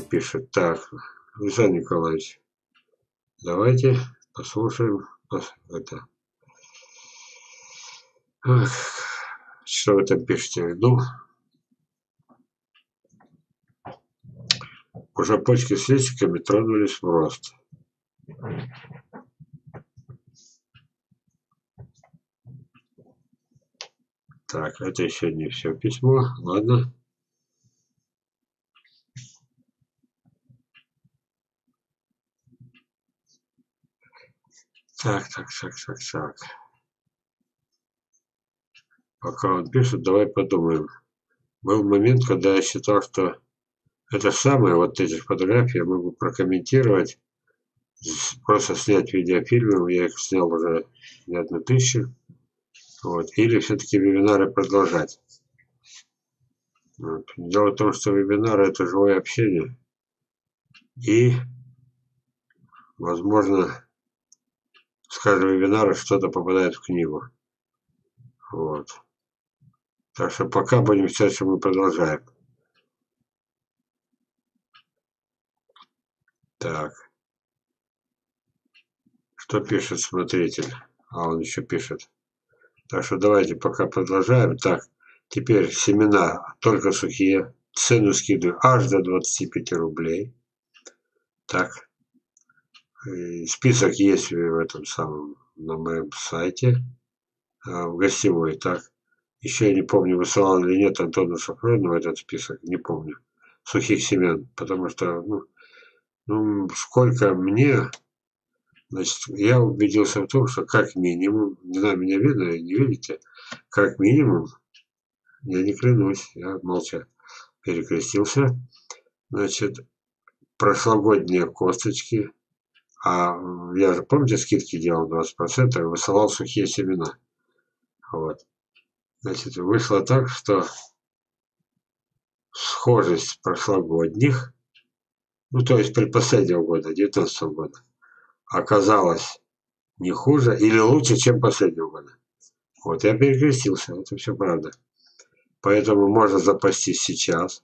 пишет. Так, Александр Николаевич, давайте послушаем это. Что вы там пишете? Ну, уже почки с листиками тронулись в рост. Так, это еще не все письмо. Ладно. Так, так, так, так, так. Пока он пишет, давай подумаем. Был момент, когда я считал, что это самое, вот эти фотографии я могу прокомментировать, просто снять видеофильмы, я их снял уже не одну тысячу. Вот. Или все-таки вебинары продолжать. Вот. Дело в том, что вебинары это живое общение. И, возможно, каждого вебинара что-то попадает в книгу. Вот. Так что пока будем считать, что мы продолжаем. Так. Что пишет смотритель? А он еще пишет. Так что давайте пока продолжаем. Так, теперь семена только сухие. Цену скидываю аж до 25 рублей. Так. Список есть в этом самом, на моем сайте. А, в гостевой. Так. Еще я не помню, высылал или нет Антону Сафронову этот список. Не помню. Сухих семян. Потому что, ну, ну сколько мне Значит, я убедился в том, что как минимум, не знаю, меня видно или не видите, как минимум, я не клянусь, я молча перекрестился, значит, прошлогодние косточки, а я же, помните, скидки делал 20%, высылал сухие семена. Вот. Значит, вышло так, что схожесть прошлогодних, ну, то есть предпоследнего года, 19 года, оказалось не хуже или лучше, чем последнего года. Вот, я перекрестился, это все правда. Поэтому можно запастись сейчас.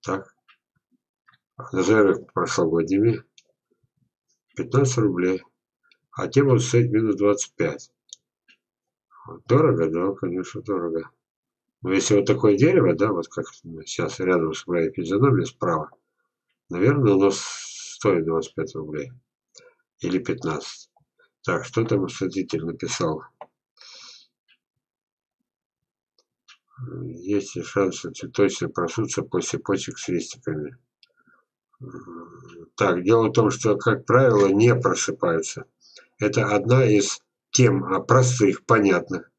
Так. Назовем их прошлогодними. 15 рублей. А те будут минус 25. Вот. Дорого, да, конечно, дорого. Но если вот такое дерево, да, вот как сейчас рядом с моей физиономией справа, наверное, оно стоит 25 рублей или 15. Так, что там осветитель написал? Есть ли шанс, что цветочные просутся после почек с листиками? Так, дело в том, что, как правило, не просыпаются. Это одна из тем а, простых, понятных.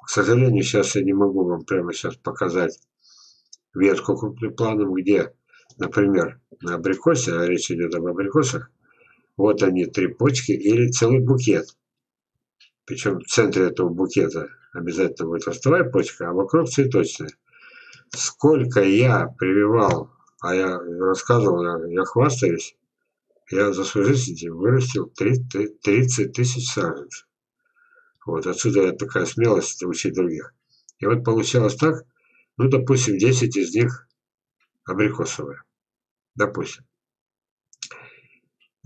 К сожалению, сейчас я не могу вам прямо сейчас показать ветку крупнопланом, где, например, на абрикосе, а речь идет об абрикосах, вот они, три почки или целый букет. Причем в центре этого букета обязательно будет ростовая почка, а вокруг цветочная. Сколько я прививал, а я рассказывал, я, я хвастаюсь, я за свою жизнь вырастил 30, 30 тысяч саженцев. Вот отсюда такая смелость учить других. И вот получалось так, ну, допустим, 10 из них абрикосовые. Допустим.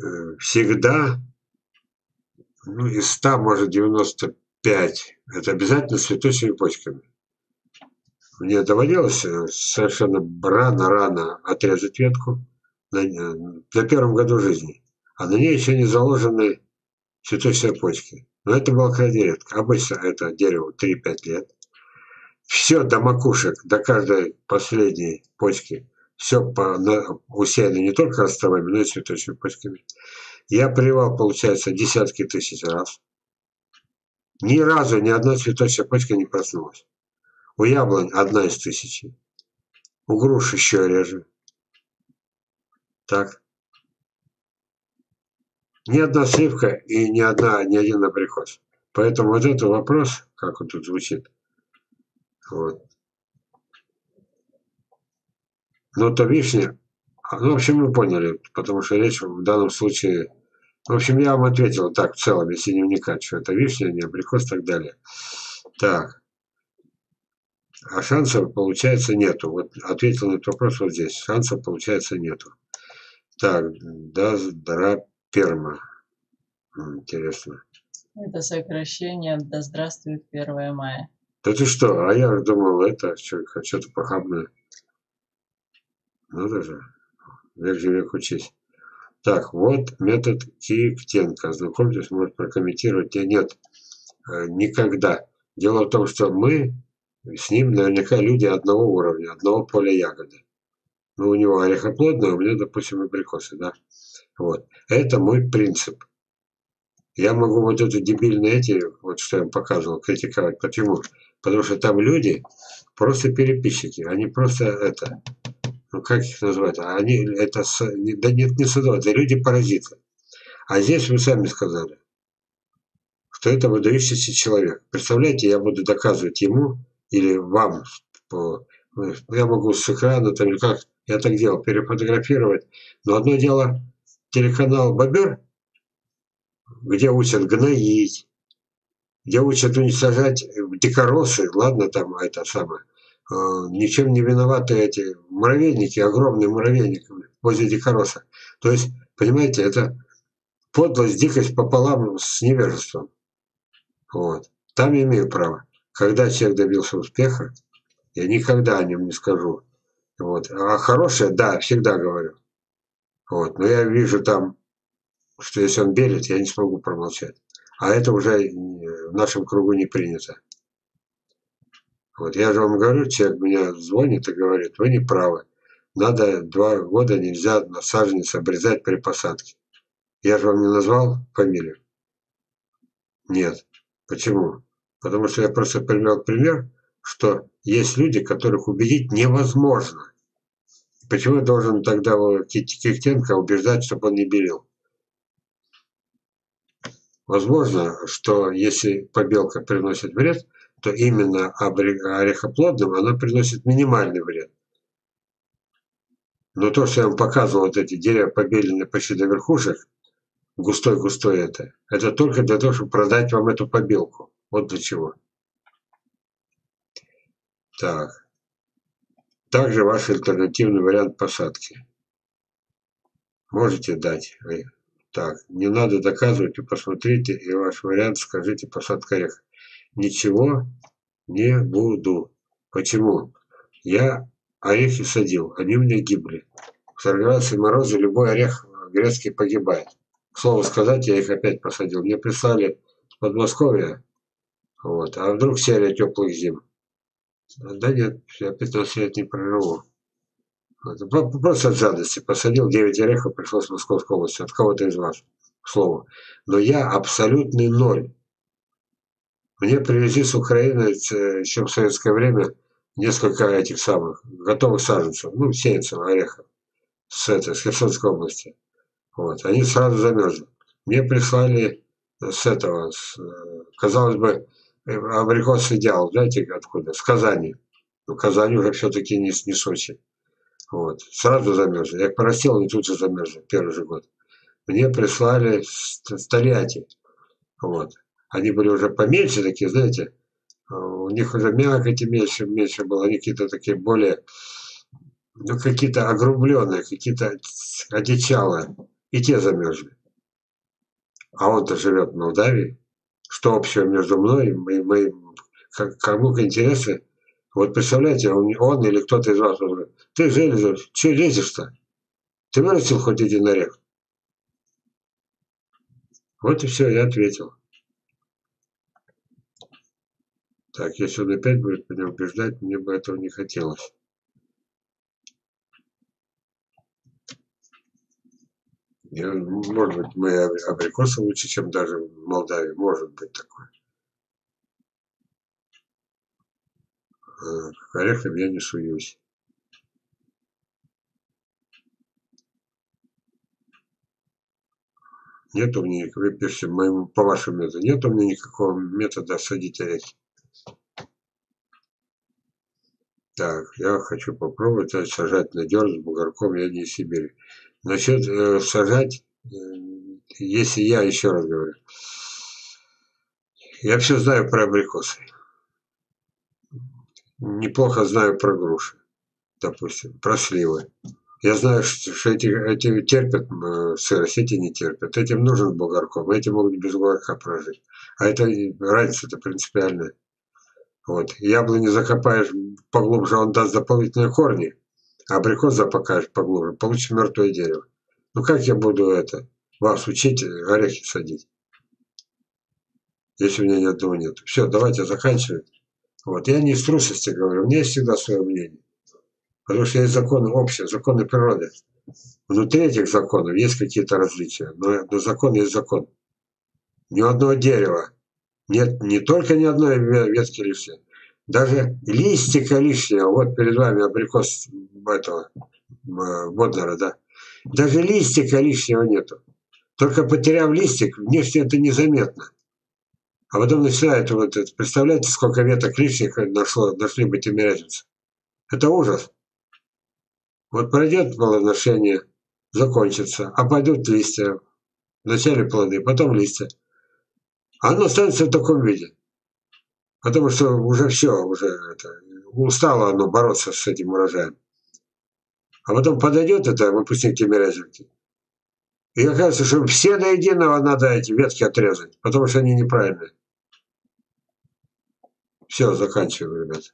Э, всегда, ну, из 100, может, 95, это обязательно с цветочными почками. Мне доводилось э, совершенно рано-рано отрезать ветку на, э, на первом году жизни, а на ней еще не заложены цветочные почки. Но это было крайне редко. Обычно это дерево 3-5 лет. Все до макушек, до каждой последней почки все по, на, усеяно не только ростовыми, но и цветочными почками. Я привал, получается, десятки тысяч раз. Ни разу ни одна цветочная почка не проснулась. У яблонь одна из тысячи. У груш еще реже. Так. Ни одна сливка и ни, одна, ни один абрикос. Поэтому вот этот вопрос, как он тут звучит, вот, ну, то вишня, ну, в общем, вы поняли, потому что речь в данном случае... В общем, я вам ответил так, в целом, если не вникать, что это вишня, не абрикос и так далее. Так. А шансов, получается, нету. Вот ответил на этот вопрос вот здесь. Шансов, получается, нету. Так, да, здра, перма. Интересно. Это сокращение «Да здравствует 1 мая». Да ты что? А я думал, это что-то похабное. Надо же. Век живи, учись. Так, вот метод Киктенко. Ознакомьтесь, может прокомментировать. Нет, нет, э, никогда. Дело в том, что мы с ним наверняка люди одного уровня, одного поля ягоды. Ну, у него орехоплодные, у меня, допустим, абрикосы, да. Вот. Это мой принцип. Я могу вот это дебильные эти, вот что я вам показывал, критиковать. Почему? Потому что там люди просто переписчики. Они просто это, ну как их назвать? Они это, да нет, не садовые, это люди-паразиты. А здесь вы сами сказали, что это выдающийся человек. Представляете, я буду доказывать ему или вам, ну, я могу с экрана, там, или как, я так делал, перефотографировать. Но одно дело, телеканал «Бобер», где учат гноить, где учат уничтожать дикоросы, ладно, там это самое, э, ничем не виноваты эти муравейники, огромные муравейники возле дикороса. То есть, понимаете, это подлость, дикость пополам с невежеством. Вот. Там я имею право. Когда человек добился успеха, я никогда о нем не скажу. Вот. А хорошее, да, всегда говорю. Вот. Но я вижу там, что если он белит, я не смогу промолчать. А это уже в нашем кругу не принято. Вот я же вам говорю, человек меня звонит и говорит, вы не правы. Надо два года нельзя на саженец обрезать при посадке. Я же вам не назвал фамилию? Нет. Почему? Потому что я просто привел пример, что есть люди, которых убедить невозможно. Почему я должен тогда Кихтенко убеждать, чтобы он не белил? Возможно, что если побелка приносит вред, то именно орехоплодным она приносит минимальный вред. Но то, что я вам показывал, вот эти деревья побеленные почти до верхушек, густой-густой это, это только для того, чтобы продать вам эту побелку. Вот для чего. Так. Также ваш альтернативный вариант посадки. Можете дать. Так, не надо доказывать, и посмотрите, и ваш вариант скажите посадка ореха. Ничего не буду. Почему? Я орехи садил, они у меня гибли. В 40 градусов мороза любой орех грецкий погибает. К слову сказать, я их опять посадил. Мне прислали с Подмосковья, вот, а вдруг серия теплых зим. Да нет, я 15 лет не проживу. Просто от жадности. Посадил 9 орехов, пришлось в Московской области. От кого-то из вас, к слову. Но я абсолютный ноль. Мне привезли с Украины э, еще в советское время несколько этих самых готовых саженцев, ну, сеянцев, орехов с, этой, с Херсонской области. Вот. Они сразу замерзли. Мне прислали с этого, с, э, казалось бы, абрикос идеал, знаете откуда? С Казани. Ну, Казань уже все-таки не, не Сочи. Вот. Сразу замерзли. Я порастил, они тут же замерзли, первый же год. Мне прислали столятие. Вот. Они были уже поменьше такие, знаете, а у них уже мякоти меньше, меньше было, они какие-то такие более, ну, какие-то огрубленные, какие-то одичалые. И те замерзли. А он-то живет в Молдавии. Что общего между мной и моим, кому-то интересно, вот представляете, он, он или кто-то из вас говорит, ты же лезешь, что лезешь-то? Ты вырастил хоть один орех? Вот и все, я ответил. Так, если он опять будет меня убеждать, мне бы этого не хотелось. Может быть, мои абрикосы лучше, чем даже в Молдавии. Может быть такое. К орехам я не суюсь. Нет у меня, вы пишите, моему, по вашему методу, нет у меня никакого метода садить орехи. Так, я хочу попробовать сажать на дерн с бугорком, я не из Сибири. Насчет э, сажать, э, если я, еще раз говорю, я все знаю про абрикосы. неплохо знаю про груши, допустим, про сливы. Я знаю, что эти, эти терпят сырость, эти не терпят. Этим нужен бугорком, эти могут без бугорка прожить. А это разница-то принципиальная. Вот. Яблони закопаешь поглубже, он даст дополнительные корни, абрикос запакаешь поглубже, получишь мертвое дерево. Ну как я буду это, вас учить орехи садить? Если у меня ни одного нет. Все, давайте заканчивать. Вот. Я не из трусости говорю, у меня есть всегда свое мнение. Потому что есть законы общие, законы природы. Внутри этих законов есть какие-то различия, но, но закон есть закон. Ни одного дерева нет не только ни одной ветки лишней, даже листика лишнего. Вот перед вами абрикос этого Боднера, да. Даже листика лишнего нету. Только потеряв листик, внешне это незаметно. А потом начинает вот это, представляете, сколько веток лишних нашло, нашли бы тимирязевцы. Это ужас. Вот пройдет плодоношение, закончится, а пойдут листья. Вначале плоды, потом листья. А оно останется в таком виде. Потому что уже все, уже это, устало оно бороться с этим урожаем. А потом подойдет это выпускник Тимирязевки. И окажется, что все до единого надо эти ветки отрезать, потому что они неправильные. Все, заканчиваем, ребята.